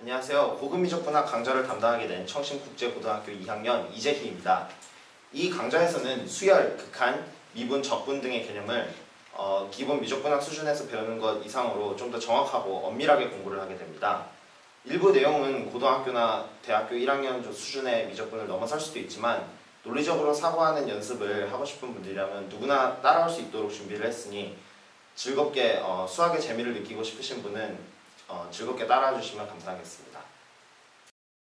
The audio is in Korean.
안녕하세요. 고급미적분학 강좌를 담당하게 된 청신국제고등학교 2학년 이재희입니다. 이 강좌에서는 수열, 극한, 미분, 적분 등의 개념을 어, 기본 미적분학 수준에서 배우는 것 이상으로 좀 더 정확하고 엄밀하게 공부를 하게 됩니다. 일부 내용은 고등학교나 대학교 1학년 수준의 미적분을 넘어설 수도 있지만 논리적으로 사고하는 연습을 하고 싶은 분들이라면 누구나 따라올 수 있도록 준비를 했으니 즐겁게 어, 수학의 재미를 느끼고 싶으신 분은 어, 어, 즐겁게 따라와 주시면 감사하겠습니다.